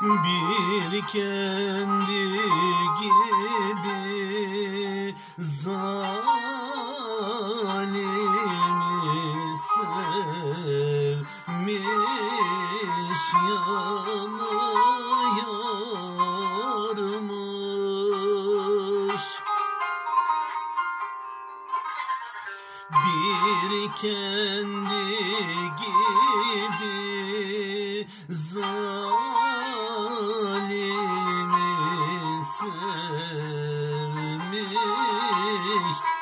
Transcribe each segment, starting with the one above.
bir kendi gibi zalimi sevmiş yanıyormuş. Bir kendi gibi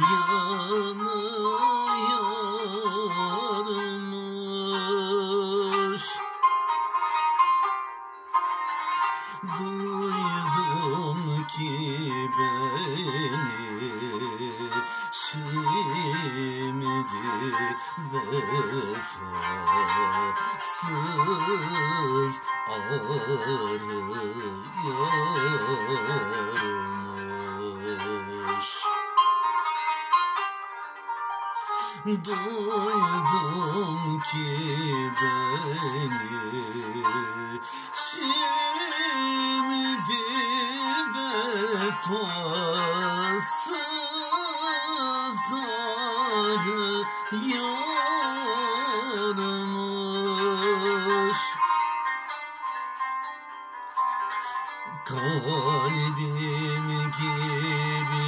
yanıyormuş. Duydum ki beni şimdi vefasız arıyormuş Duydum ki beni şimdi vefasız arıyormuş. Kalbim gibi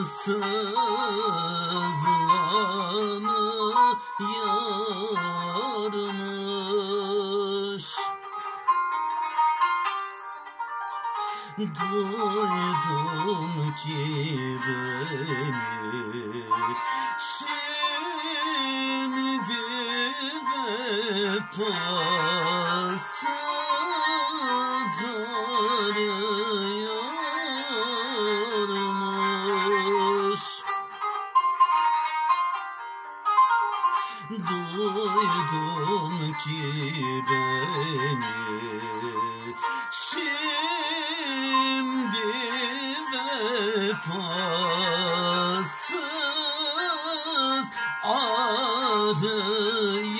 ediyor sızlanıyormuş Duydum ki beni şimdi vefasız duydum ki beni şimdi vefasız arıyor.